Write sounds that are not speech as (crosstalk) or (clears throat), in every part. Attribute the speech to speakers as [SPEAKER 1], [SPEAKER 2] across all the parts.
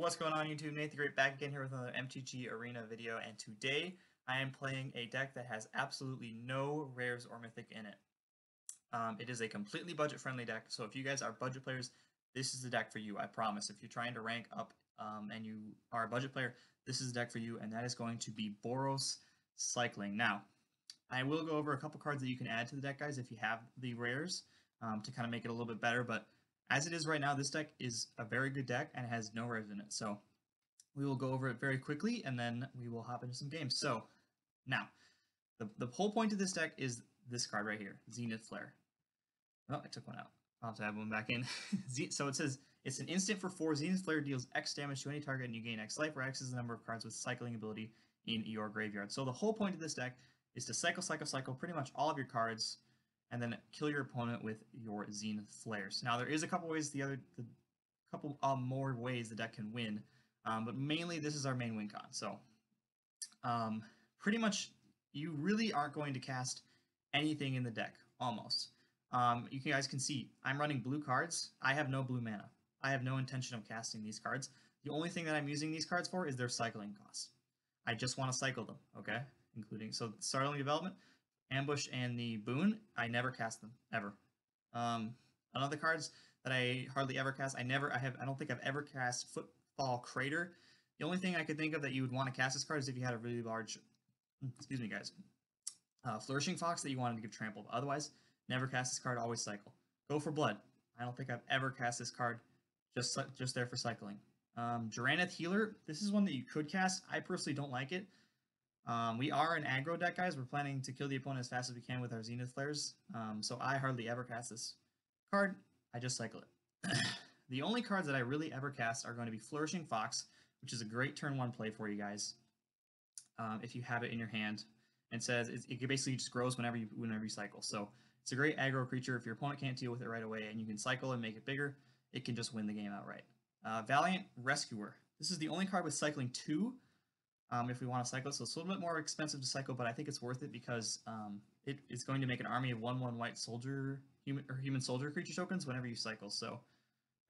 [SPEAKER 1] What's going on YouTube? Nate the Great back again here with another MTG Arena video and today I am playing a deck that has absolutely no rares or mythic in it. Um, it is a completely budget friendly deck so if you guys are budget players this is the deck for you I promise. If you're trying to rank up um, and you are a budget player this is the deck for you and that is going to be Boros Cycling. Now I will go over a couple cards that you can add to the deck guys if you have the rares um, to kind of make it a little bit better but as it is right now, this deck is a very good deck and has no rares in it. So we will go over it very quickly and then we will hop into some games. So now, the, the whole point of this deck is this card right here, Zenith Flare. Oh, I took one out. I'll have to have one back in. (laughs) so it says, it's an instant for 4. Zenith Flare deals X damage to any target and you gain X life, where X is the number of cards with cycling ability in your graveyard. So the whole point of this deck is to cycle, cycle, cycle pretty much all of your cards and then kill your opponent with your Zenith Flares. Now there is a couple ways the other, the couple um, more ways the deck can win, um, but mainly this is our main win con. So um, pretty much you really aren't going to cast anything in the deck, almost. Um, you guys can see I'm running blue cards. I have no blue mana. I have no intention of casting these cards. The only thing that I'm using these cards for is their cycling cost. I just want to cycle them, okay? Including, so startling development, Ambush and the Boon, I never cast them ever. Um, another cards that I hardly ever cast, I never, I have, I don't think I've ever cast Footfall Crater. The only thing I could think of that you would want to cast this card is if you had a really large, excuse me, guys, uh, Flourishing Fox that you wanted to give trample. Otherwise, never cast this card. Always cycle. Go for blood. I don't think I've ever cast this card. Just just there for cycling. Um, Drannith Healer. This is one that you could cast. I personally don't like it. Um, we are an aggro deck, guys. We're planning to kill the opponent as fast as we can with our Zenith Flares. Um, so I hardly ever cast this card. I just cycle it. (coughs) the only cards that I really ever cast are going to be Flourishing Fox, which is a great turn one play for you guys. Um, if you have it in your hand, and says it, it basically just grows whenever you whenever you cycle. So it's a great aggro creature. If your opponent can't deal with it right away, and you can cycle and make it bigger, it can just win the game outright. Uh, Valiant Rescuer. This is the only card with cycling two um, if we want to cycle. So it's a little bit more expensive to cycle, but I think it's worth it because um, it is going to make an army of 1-1 white soldier, human or human soldier creature tokens whenever you cycle. So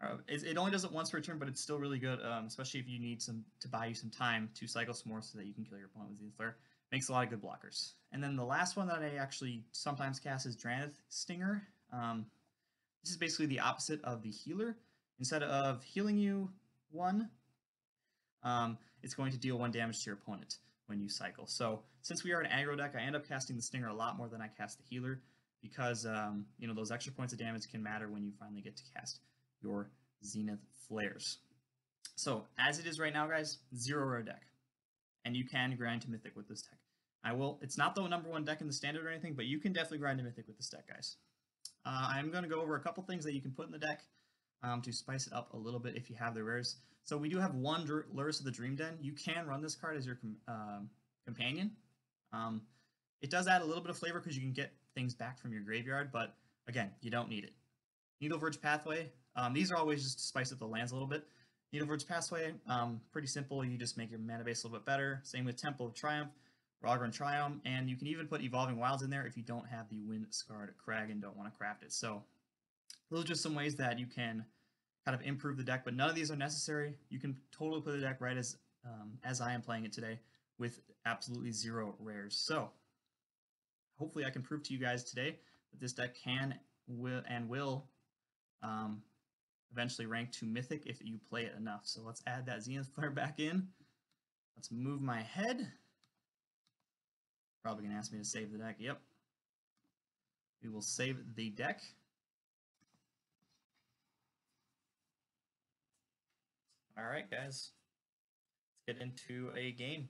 [SPEAKER 1] uh, it, it, only does it once per turn, but it's still really good, um, especially if you need some to buy you some time to cycle some more so that you can kill your opponent with the Flare. Makes a lot of good blockers. And then the last one that I actually sometimes cast is Drannith Stinger. Um, this is basically the opposite of the healer. Instead of healing you one, um, it's going to deal one damage to your opponent when you cycle. So since we are an aggro deck, I end up casting the Stinger a lot more than I cast the Healer because um, you know those extra points of damage can matter when you finally get to cast your Zenith Flares. So as it is right now, guys, zero rare deck, and you can grind to Mythic with this deck. I will. It's not the number one deck in the standard or anything, but you can definitely grind to Mythic with this deck, guys. Uh, I'm going to go over a couple things that you can put in the deck um, to spice it up a little bit if you have the rares. So we do have one Lurrus of the Dream Den. You can run this card as your com um, companion. Um, it does add a little bit of flavor because you can get things back from your graveyard, but again, you don't need it. Needleverge Pathway. Um, these are always just to spice up the lands a little bit. Needleverge Pathway, um, pretty simple. You just make your mana base a little bit better. Same with Temple of Triumph, Rogran Triumph, and you can even put Evolving Wilds in there if you don't have the Wind Scarred Crag and don't want to craft it. So those are just some ways that you can kind of improve the deck, but none of these are necessary. You can totally play the deck right as um, as I am playing it today with absolutely zero rares. So hopefully I can prove to you guys today that this deck can will and will um, eventually rank to Mythic if you play it enough. So let's add that Zenith Flare (laughs) back in. Let's move my head. Probably to ask me to save the deck. Yep. We will save the deck. All right, guys. Let's get into a game.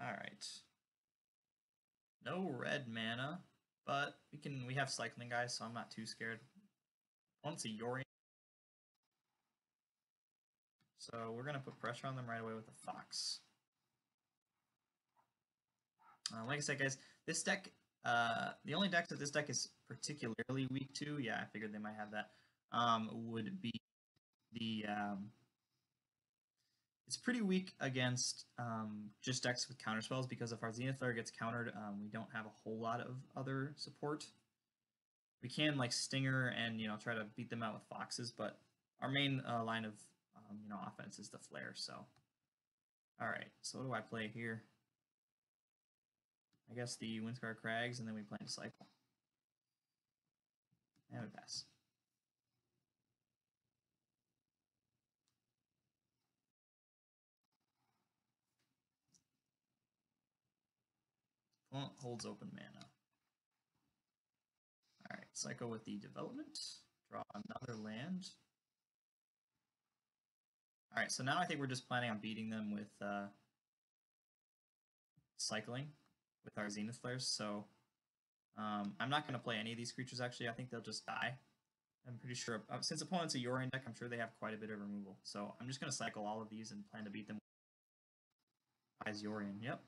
[SPEAKER 1] All right. No red mana, but we can we have cycling guys, so I'm not too scared. Once a Yorion. So we're going to put pressure on them right away with the Fox. Uh, like I said, guys, this deck, uh, the only decks that this deck is particularly weak to, yeah, I figured they might have that, um, would be the um, it's pretty weak against um, just decks with counter spells because if our Zenith Flare gets countered, um, we don't have a whole lot of other support. We can like Stinger and you know try to beat them out with Foxes, but our main uh, line of um, you know offense is the Flare. So, all right. So what do I play here? I guess the Windscar Crags, and then we play cycle. And we pass. Opponent holds open mana. Alright, cycle with the development. Draw another land. Alright, so now I think we're just planning on beating them with uh, cycling with our Zenith Flares, so um, I'm not going to play any of these creatures actually. I think they'll just die. I'm pretty sure, uh, since opponent's a Yorion deck, I'm sure they have quite a bit of removal. So I'm just going to cycle all of these and plan to beat them as Yorion. Yep.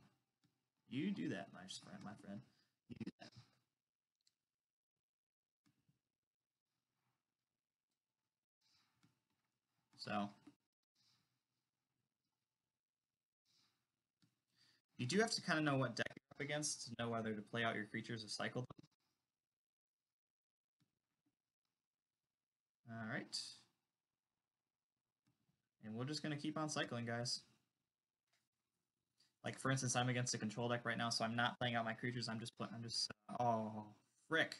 [SPEAKER 1] You do that, my friend, my friend. You do that. So you do have to kind of know what deck you're up against to know whether to play out your creatures or cycle them. All right. And we're just going to keep on cycling, guys. Like, for instance, I'm against a control deck right now, so I'm not playing out my creatures. I'm just playing, I'm just, uh, oh, frick.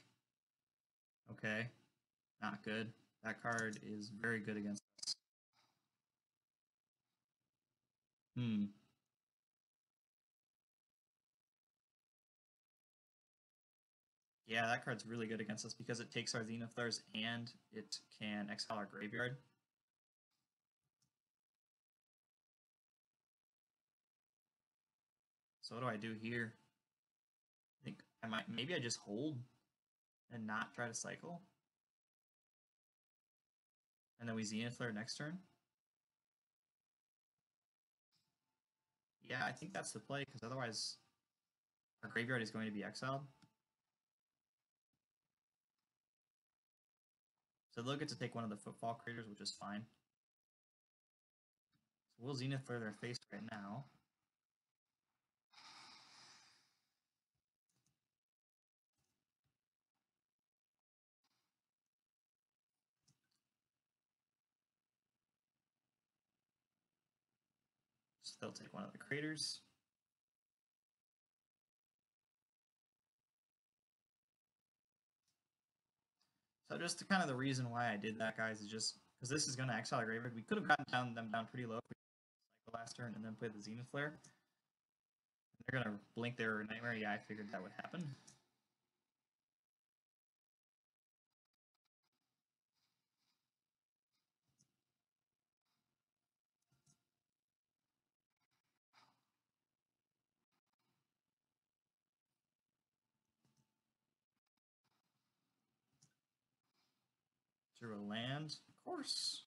[SPEAKER 1] Okay. Not good. That card is very good against us. Hmm. Yeah, that card's really good against us because it takes our Zenith and it can exile our graveyard. So what do I do here? I think I might maybe I just hold and not try to cycle. And then we Zenith next turn. Yeah, I think that's the play because otherwise our graveyard is going to be exiled. So they'll get to take one of the footfall craters, which is fine. So we'll Zenith Flare their face right now. So they'll take one of the craters. So just kind of the reason why I did that, guys, is just because this is going to exile Graveyard. We could have gotten down them down pretty low if we cycle last turn and then play the Zenith Flare. They're going to blink their Nightmare. Yeah, I figured that would happen. A land, of course.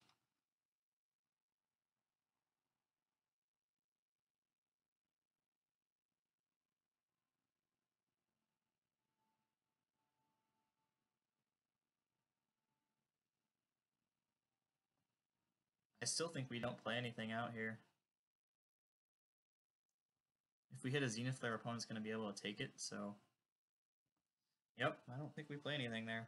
[SPEAKER 1] I still think we don't play anything out here. If we hit a Zenith, their opponent's going to be able to take it, so... Yep, I don't think we play anything there.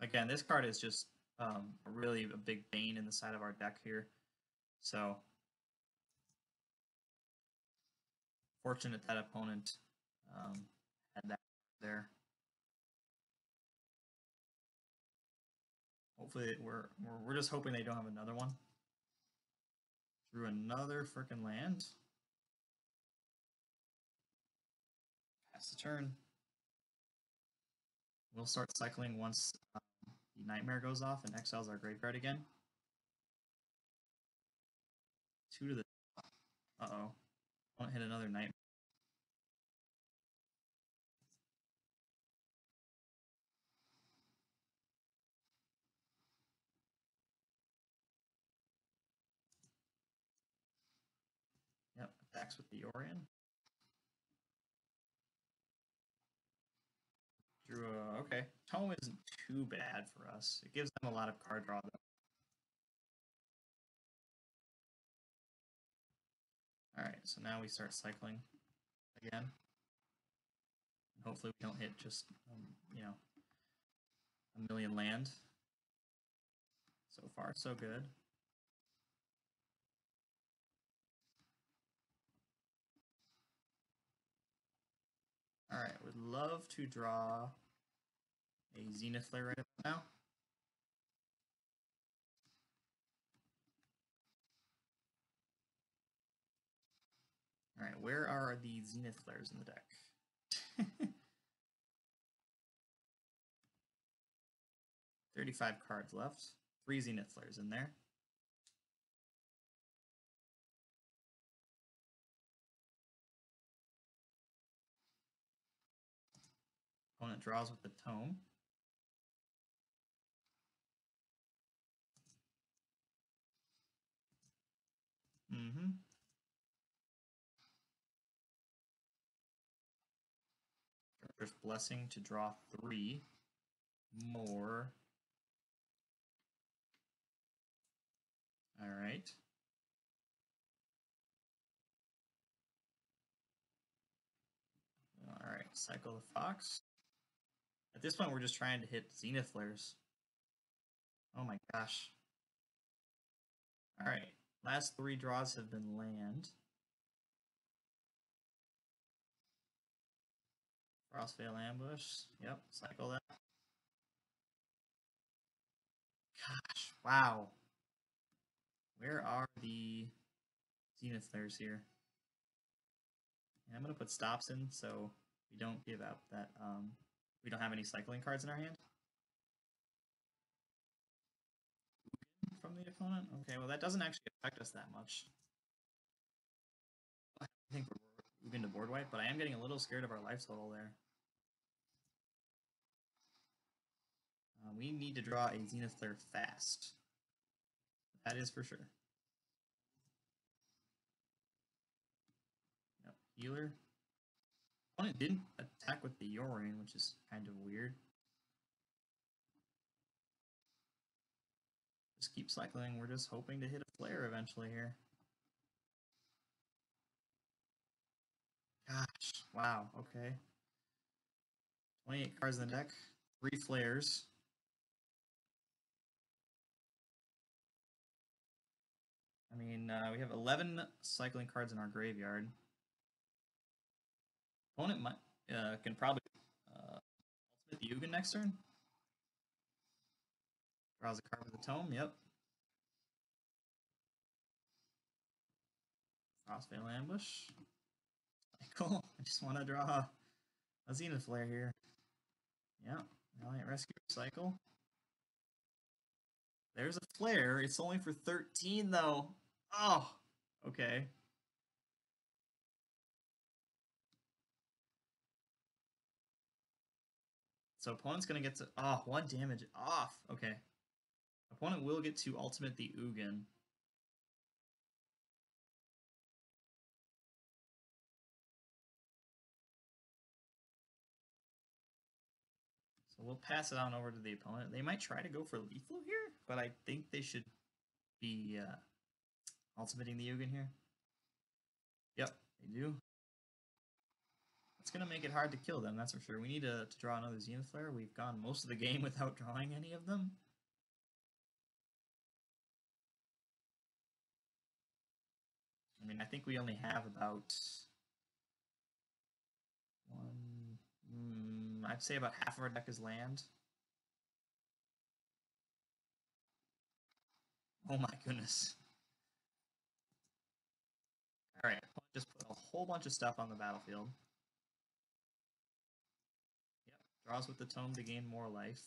[SPEAKER 1] Again, this card is just um, really a big bane in the side of our deck here. So, fortunate that opponent um, had that there. Hopefully, we're, we're we're just hoping they don't have another one. Through another freaking land. Pass the turn. We'll start cycling once um, the Nightmare goes off and exiles our graveyard again. Two to the... Uh-oh. Won't hit another Nightmare. Yep, attacks with the Yorion. through a... Okay. Tome isn't too bad for us. It gives them a lot of card draw, though. Alright, so now we start cycling again. And hopefully we don't hit just, um, you know, a million land. So far, so good. All right, would love to draw a Zenith Flare right now. Alright, where are the Zenith Flares in the deck? (laughs) 35 cards left. Three Zenith Flares in there. Opponent draws with the tome. Mm-hmm. There's Blessing to draw three more. All right. All right, cycle the fox. At this point, we're just trying to hit Zenith Flares. Oh my gosh. All right, last three draws have been land. Frostveil Ambush. Yep, cycle that. Gosh, wow. Where are the Zenith Flares here? I'm going to put stops in so we don't give up that, um, we don't have any cycling cards in our hand. From the opponent? Okay, well that doesn't actually affect us that much. I think we're moving to board wipe, but I am getting a little scared of our life total there. Uh, we need to draw a Zenith Flare fast. That is for sure. Yep, healer. Opponent didn't attack with the Yorion, which is kind of weird. Keep cycling. We're just hoping to hit a flare eventually here. Gosh, wow, okay. 28 cards in the deck, three flares. I mean, uh, we have 11 cycling cards in our graveyard. Opponent might, uh, can probably uh, ultimate the Ugin next turn. Draws a card with the tome, yep. Frostveil Ambush. (laughs) Cycle. I just want to draw a Zenith Flare here. Yep. Valiant Rescue Cycle. There's a flare. It's only for 13 though. Oh, okay. So opponent's gonna get to oh one damage off. Okay. Opponent will get to ultimate the Ugin. We'll pass it on over to the opponent. They might try to go for lethal here, but I think they should be uh, ultimating the Ugin here. Yep, they do. It's going to make it hard to kill them, that's for sure. We need to, to draw another Zenith Flare. We've gone most of the game (laughs) without drawing any of them. I mean, I think we only have about one, mm, I'd say about half of our deck is land. Oh my goodness. Alright, I'll just put a whole bunch of stuff on the battlefield. Yep, draws with the tome to gain more life.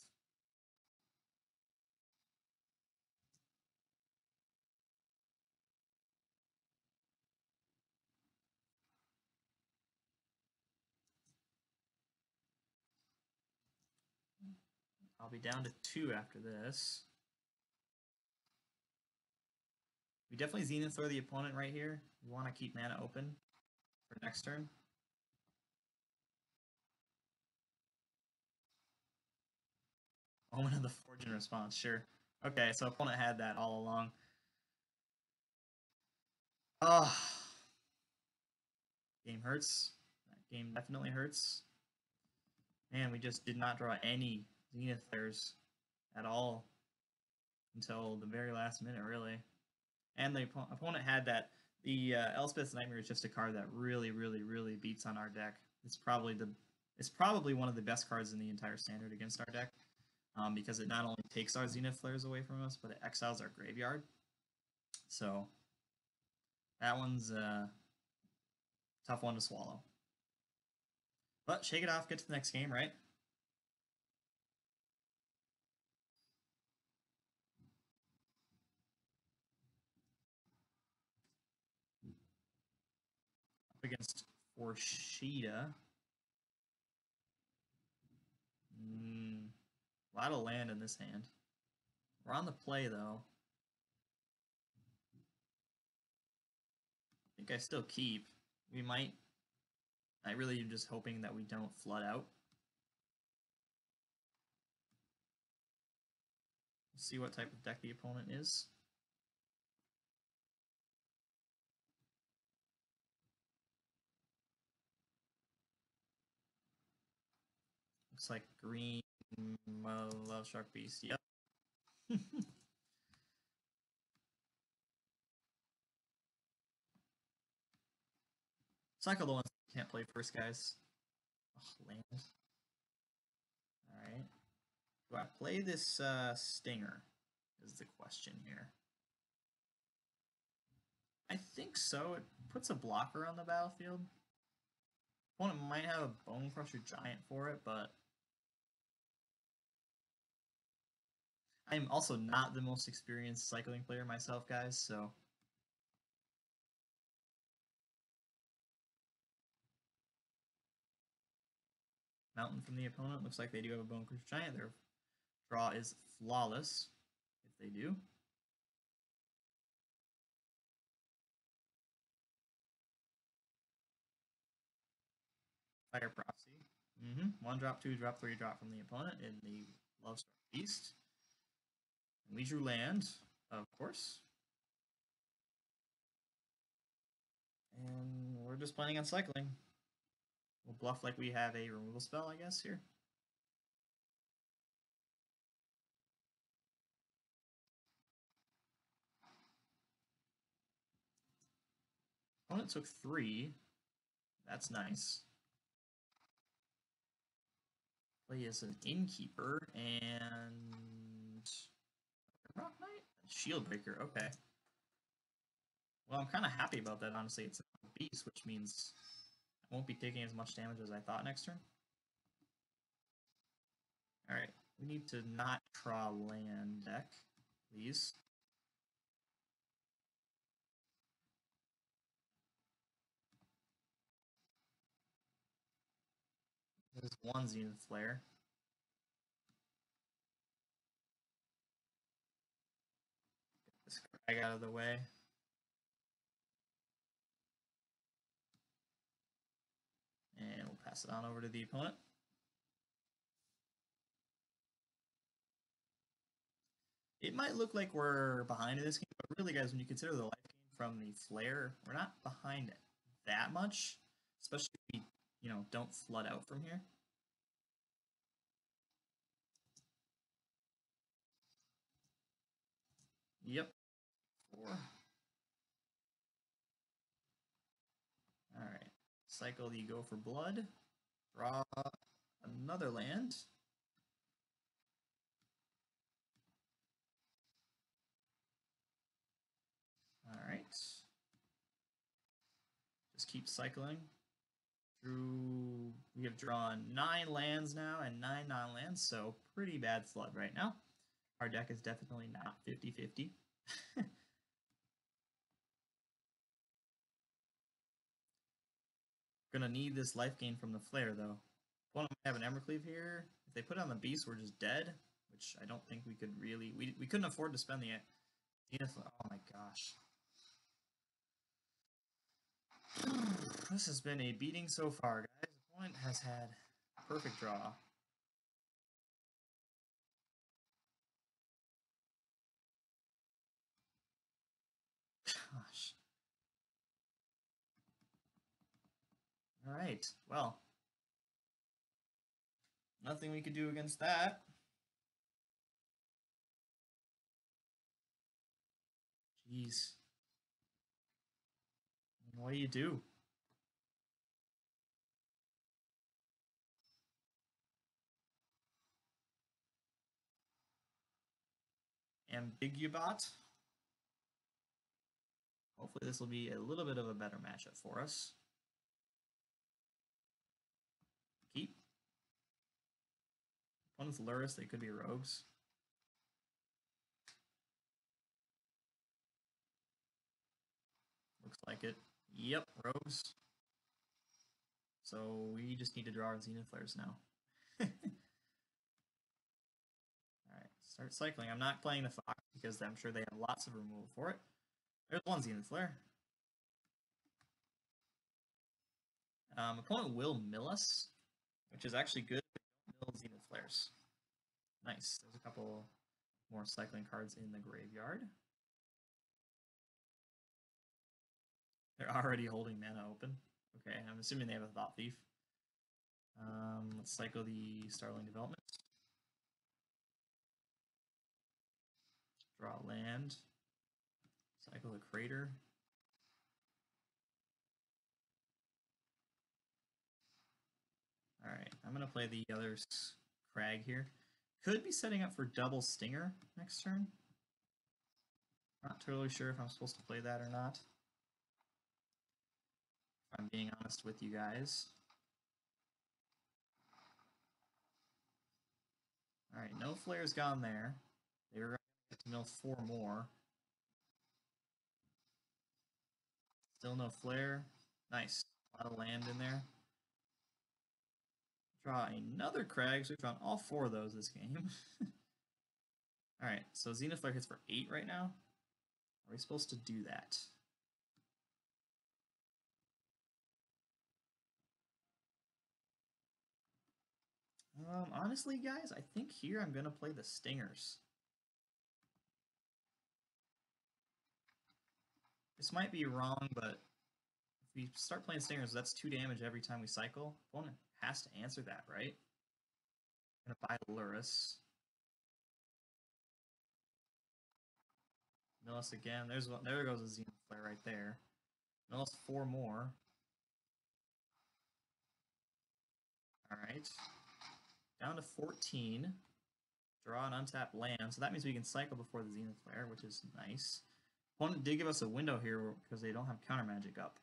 [SPEAKER 1] I'll be down to two after this. We definitely Zenith throw the opponent right here. We want to keep mana open for next turn. Omen of the in response, sure. Okay, so opponent had that all along. Oh, Game hurts. That game definitely hurts. Man, we just did not draw any Zenith flares at all until the very last minute, really. And the oppo- opponent had that. The uh, Elspeth's Nightmare is just a card that really, really, really beats on our deck. It's probably the it's probably one of the best cards in the entire standard against our deck, um, because it not only takes our Zenith Flares away from us, but it exiles our graveyard. So that one's a tough one to swallow. But shake it off, get to the next game, right? Against Forshida. Mm, a lot of land in this hand. We're on the play though. I think I still keep. We might. I really am just hoping that we don't flood out. See what type of deck the opponent is. Green Lovestruck Beast. Yep. (laughs) Cycle the ones that can't play first, guys. Ugh, land. Alright. Do I play this uh, Stinger? Is the question here. I think so. It puts a blocker on the battlefield. Opponent might have a Bone Crusher Giant for it, but I'm also not the most experienced cycling player myself, guys, so Mountain from the opponent. Looks like they do have a Bone Crusher Giant. Their draw is flawless, if they do. Fire Prophecy. Mm-hmm. One drop, two drop, three drop from the opponent in the Lovestruck Beast. Drew land, of course. And we're just planning on cycling. We'll bluff like we have a removal spell, I guess, here. Opponent took three. That's nice. Play as an innkeeper and Rock Knight? Shield Breaker, okay. Well, I'm kind of happy about that, honestly. It's a beast, which means I won't be taking as much damage as I thought next turn. Alright, we need to not draw land deck, please. There's one Zenith Flare. Get this Crag out of the way. And we'll pass it on over to the opponent. It might look like we're behind in this game, but really, guys, when you consider the life gain from the flare, we're not behind that much, especially if we, you know, don't flood out from here. Yep. Four. Alright. Cycle the Go for Blood. Draw another land. Alright. Just keep cycling. Drew. We have drawn nine lands now and nine non lands, so pretty bad flood right now. Our deck is definitely not 50 (laughs) Gonna need this life gain from the flare though. One of them have an Embercleave here. If they put it on the beast, we're just dead, which I don't think we could really. We, we couldn't afford to spend the. Oh my gosh. (sighs) This has been a beating so far, guys. Opponent has had perfect draw. Gosh. Alright, well. Nothing we could do against that. Jeez. What do you do? Ambiguobot. Hopefully this will be a little bit of a better matchup for us. Keep. Opponent's Lurrus, they could be rogues. Looks like it. Yep, rogues. So we just need to draw our Zenith Flares now. (laughs) Alright, start cycling. I'm not playing the Fox because I'm sure they have lots of removal for it. There's one Zenith Flare. Um, opponent will mill us, which is actually good. Flares. Nice. There's a couple more cycling cards in the graveyard. They're already holding mana open. Okay, I'm assuming they have a Thought Thief. Um, let's cycle the Startling Development. Draw land. Cycle the Crater. Alright, I'm going to play the other Crag here. Could be setting up for double Stinger next turn. Not totally sure if I'm supposed to play that or not. If I'm being honest with you guys. Alright, no flares gone there. They were going to mill four more. Still no flare. Nice. A lot of land in there. Draw another Crag. So we found all four of those this game. (laughs) Alright, so Zenith Flare hits for 8 right now. Are we supposed to do that? Um, honestly, guys, I think here I'm going to play the Stingers. This might be wrong, but if we start playing Stingers, that's 2 damage every time we cycle. Opponent has to answer that, right? I'm going to buy Lurrus. Millis again. There's There goes a Zenith Flare right there. Millis four more. Alright. Down to 14. Draw an untapped land. So that means we can cycle before the Zenith Flare, which is nice. Opponent did give us a window here because they don't have counter magic up.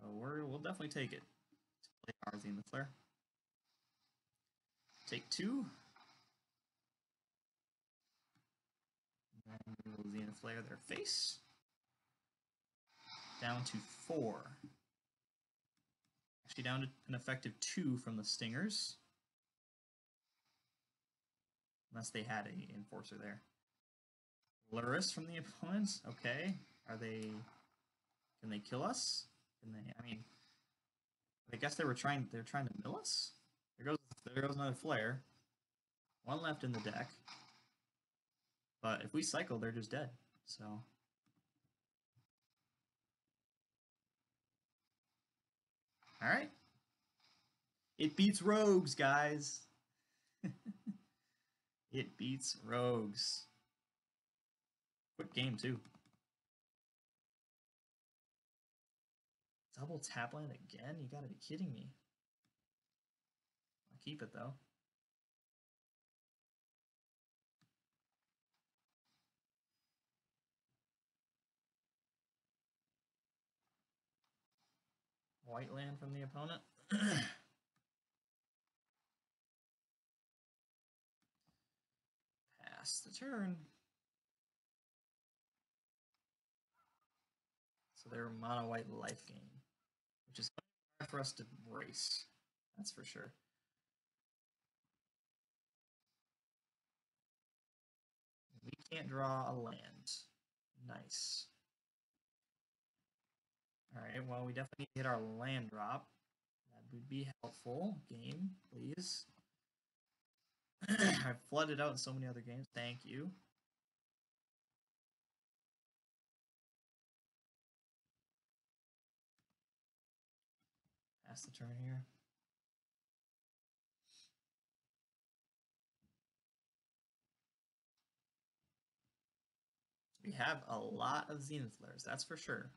[SPEAKER 1] So we're, we'll definitely take it. Let's play our Flare. Take two. And then we will Flare their face. Down to four. Actually down to an effective two from the Stingers. Unless they had a enforcer there. Lurrus from the opponents. Okay. Are they can they kill us? Can they I mean I guess they were trying they're trying to mill us? There goes there goes another flare. One left in the deck. But if we cycle, they're just dead. So Alright. It beats rogues, guys. (laughs) It beats Rogues. Quick game, too. Double tap land again? You gotta be kidding me. I'll keep it, though. White land from the opponent. (clears throat) pass the turn. So they're mono white life gain, is hard for us to brace. That's for sure. We can't draw a land. Nice. Alright, well, we definitely hit our land drop. That would be helpful. Game, please. (clears throat) I've flooded out so many other games. Thank you. Pass the turn here. We have a lot of Zenith Flares, that's for sure.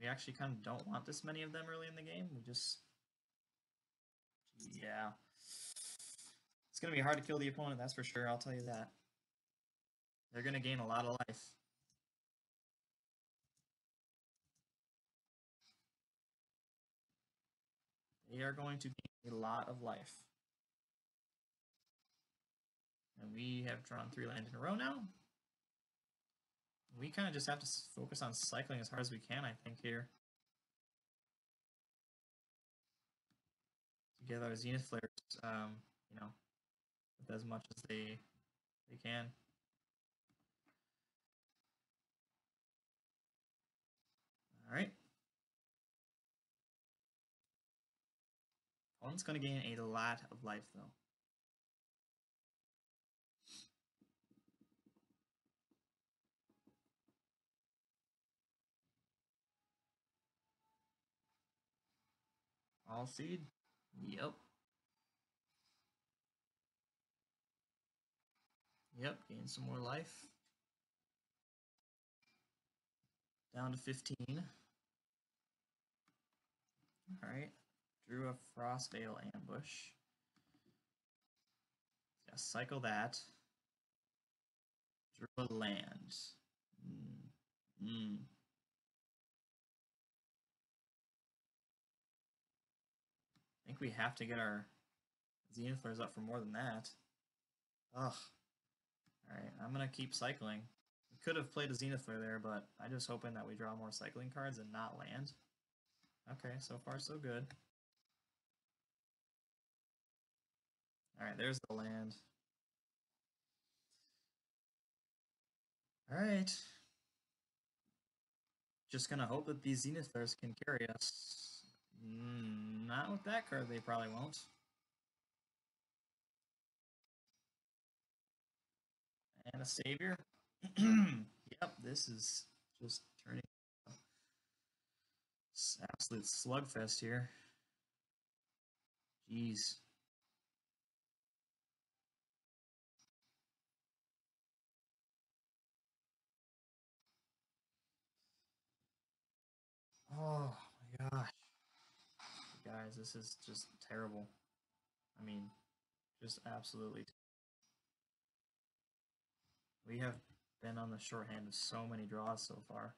[SPEAKER 1] We actually kind of don't want this many of them early in the game. We just... Yeah. It's going to be hard to kill the opponent, that's for sure, I'll tell you that. They're going to gain a lot of life. They are going to gain a lot of life. And we have drawn three lands in a row now. We kind of just have to focus on cycling as hard as we can, I think, here. To get our Zenith Flares, um, you know, as much as they they can. All right. Opponent's going to gain a lot of life, though. All seed? Yep. Yep, gain some more life. Down to 15. Alright. Drew a Frostveil ambush. Yeah, cycle that. Drew a land. Mm. Mm. I think we have to get our Zenith up for more than that. Ugh. Alright, I'm gonna keep cycling. We could have played a Zenith Flare there, but I'm just hoping that we draw more cycling cards and not land. Okay, so far so good. Alright, there's the land. Alright. Just gonna hope that these Zenith Flares can carry us. Mm, not with that card, they probably won't. And a savior. (clears throat) yep, this is just turning absolute slugfest here. Jeez. Oh my gosh. Guys, this is just terrible. I mean, just absolutely. We have been on the shorthand of so many draws so far.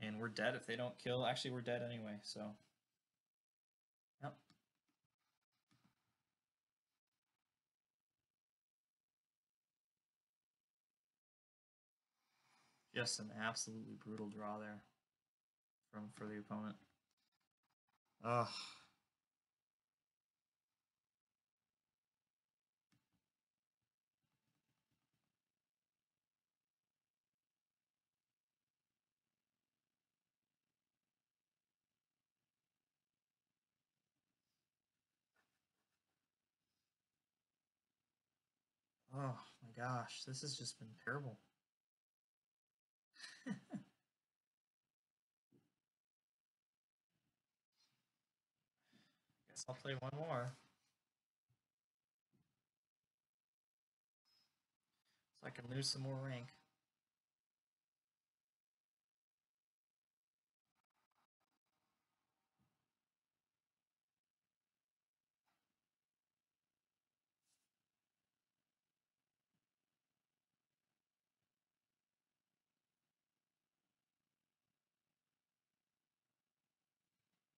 [SPEAKER 1] And we're dead if they don't kill. Actually, we're dead anyway, so. Just an absolutely brutal draw there from for the opponent. Ugh. Oh my gosh, this has just been terrible. Guess I'll play one more. So I can lose some more rank.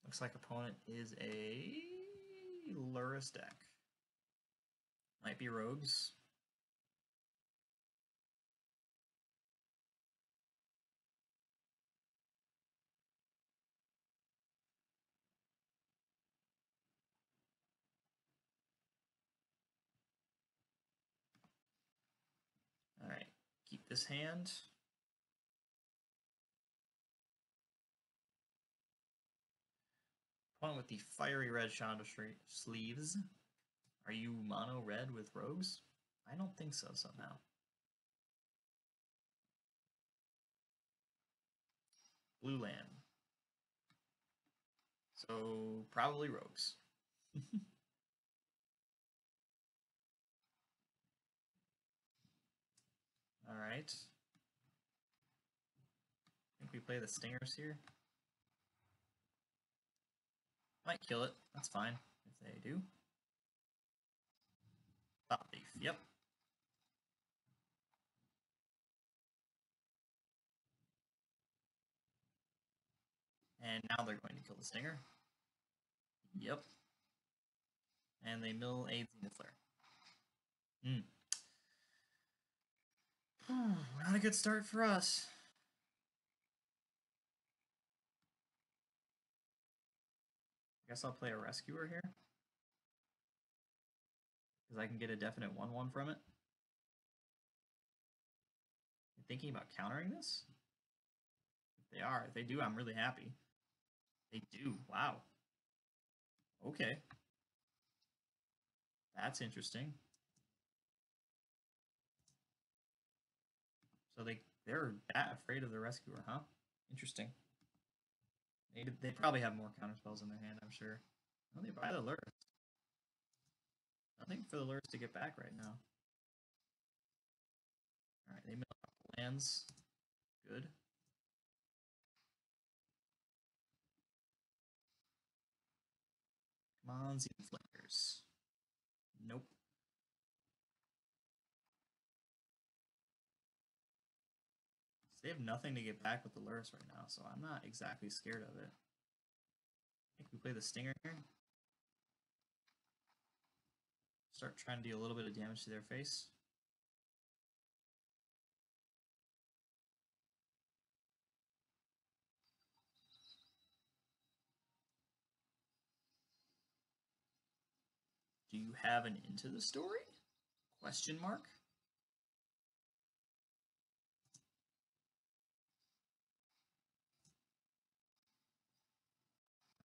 [SPEAKER 1] Looks like opponent is a Lurrus deck. Might be rogues. All right, keep this hand. One with the fiery red Chandra sleeves. Are you mono red with rogues? I don't think so somehow. Blue land. So probably rogues. (laughs) All right. I think we play the stingers here. Might kill it. That's fine if they do. Thief. Yep. And now they're going to kill the stinger. Yep. And they mill a Zenith Flare. Hmm. (sighs) Not a good start for us. Guess I'll play a rescuer here. Because I can get a definite 1-1 from it. Thinking about countering this? If they are, if they do, I'm really happy. They do. Wow. Okay. That's interesting. So they they're that afraid of the rescuer, huh? Interesting. They probably have more counter spells in their hand, I'm sure. Oh, they buy the Lurrus. Nothing for the Lurrus to get back right now. All right, they mill out lands. Good. Come on, Flankers. They have nothing to get back with the Lurrus right now, so I'm not exactly scared of it. We play the Stinger here. Start trying to do a little bit of damage to their face. Do you have an into the story? Question mark.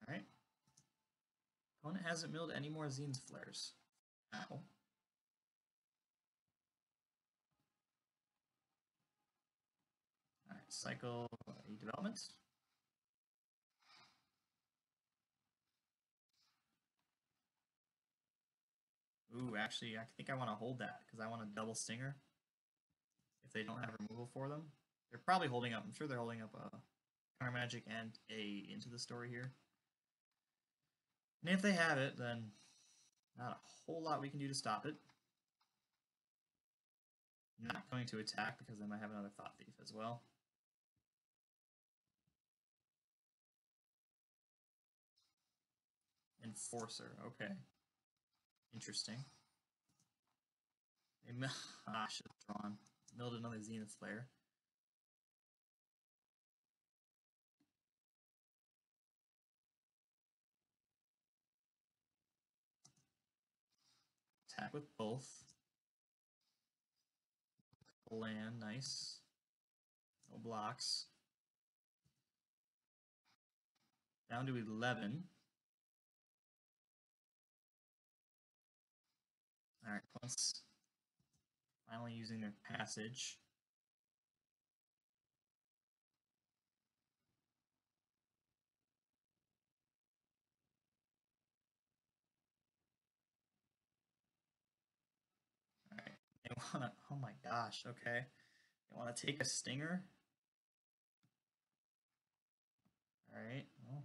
[SPEAKER 1] Alright. Hasn't milled any more Zenith Flares. Ow. Alright, cycle a development. Ooh, actually, I think I want to hold that because I want a double stinger. If they don't have removal for them, they're probably holding up. I'm sure they're holding up a counter magic and a into the story here. And if they have it, then not a whole lot we can do to stop it. Not going to attack because they might have another Thought Thief as well. Enforcer, okay. Interesting. They (laughs) ah, should have drawn. Milled another Zenith Flare. Attack with both. Land, nice. No blocks. Down to 11. Alright, once finally using their passage. They wanna, oh my gosh, okay. They wanna take a stinger. Alright, well,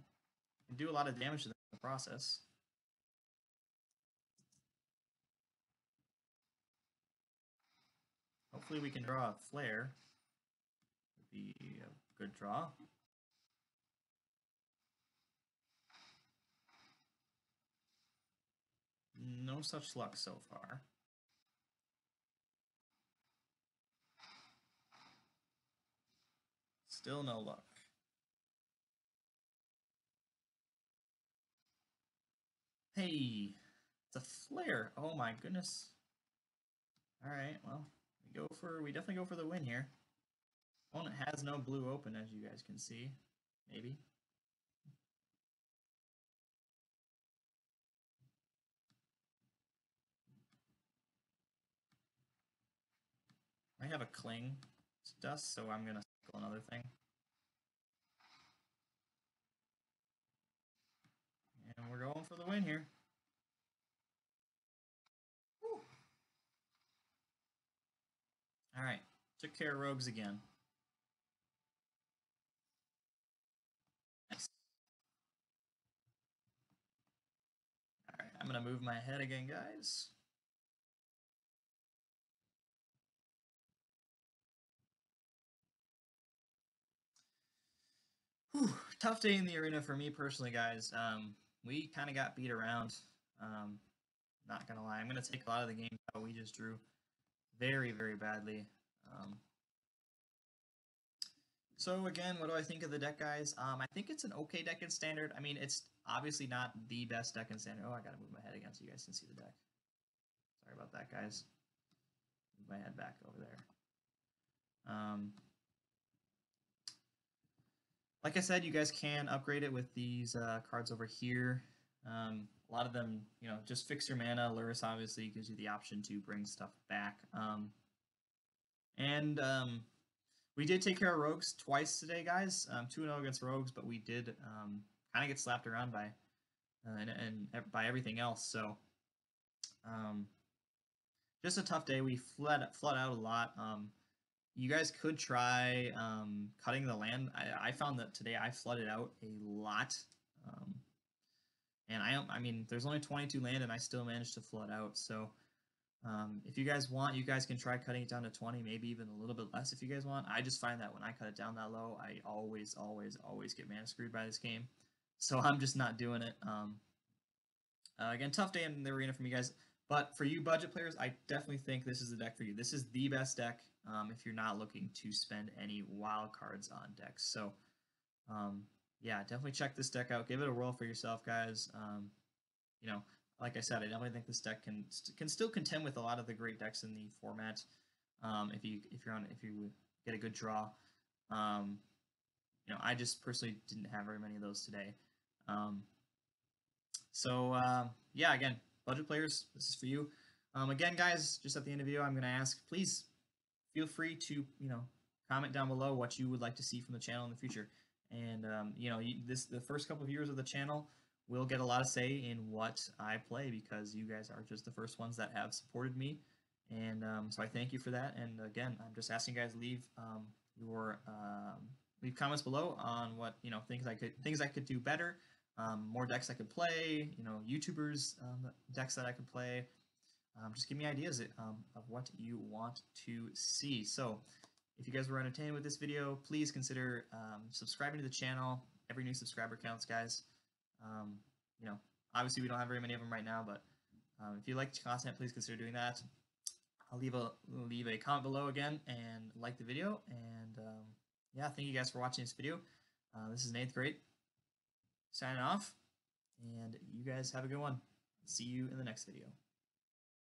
[SPEAKER 1] can do a lot of damage to them in the process. Hopefully we can draw a flare. Would be a good draw. No such luck so far. Still no luck. Hey, it's a flare. Oh my goodness. All right, well, we go for we definitely go for the win here. Opponent has no blue open, as you guys can see. Maybe. I have a cling to dust, so I'm gonna another thing. And we're going for the win here. All right, took care of rogues again. Nice. All right, I'm gonna move my head again, guys. Whew, tough day in the arena for me personally, guys. Um, we kind of got beat around. Um, not gonna lie, I'm gonna take a lot of the games that we just drew very, very badly. Um, so again, what do I think of the deck, guys? Um, I think it's an okay deck in standard. I mean, it's obviously not the best deck in standard. Oh, I gotta move my head again so you guys can see the deck. Sorry about that, guys. Move my head back over there. Um, like I said, you guys can upgrade it with these uh, cards over here. Um, a lot of them, you know, just fix your mana. Lurrus obviously gives you the option to bring stuff back. Um, and um, we did take care of rogues twice today, guys. Um, 2 0 against rogues, but we did um, kind of get slapped around by uh, and, and, by everything else. So um, just a tough day. We fled, flood out a lot. Um, you guys could try um, cutting the land. I, I, found that today I flooded out a lot. Um, and I, I mean, there's only 22 land, and I still managed to flood out. So, um, if you guys want, you guys can try cutting it down to 20, maybe even a little bit less if you guys want. I just find that when I cut it down that low, I always, always, always get mana screwed by this game. So (laughs) I'm just not doing it. Um, uh, again, tough day in the arena for me guys. But for you budget players, I definitely think this is the deck for you. This is the best deck um, if you're not looking to spend any wild cards on decks. So, um, yeah, definitely check this deck out. Give it a whirl for yourself, guys. Um, you know, like I said, I definitely think this deck can can still contend with a lot of the great decks in the format. Um, if you if you're on if you get a good draw, um, you know, I just personally didn't have very many of those today. Um, so uh, yeah, again, budget players, this is for you. Again, guys, just at the end of the video, I'm going to ask, please feel free to, you know, comment down below what you would like to see from the channel in the future. And, um, you know, this the first couple of years of the channel will get a lot of say in what I play because you guys are just the first ones that have supported me. And um, so I thank you for that. And again, I'm just asking you guys leave um, your um, leave comments below on what you know things I could things I could do better, um, more decks I could play, you know, YouTubers um, decks that I could play. Um, just give me ideas um, of what you want to see. So if you guys were entertained with this video, please consider um, subscribing to the channel. Every new subscriber counts, guys. Um, you know, obviously we don't have very many of them right now, but um, if you like the content, please consider doing that. I'll leave a leave a comment below again and like the video. And um, yeah, thank you guys for watching this video. Uh, this is an eighth grade signing off, and you guys have a good one. See you in the next video.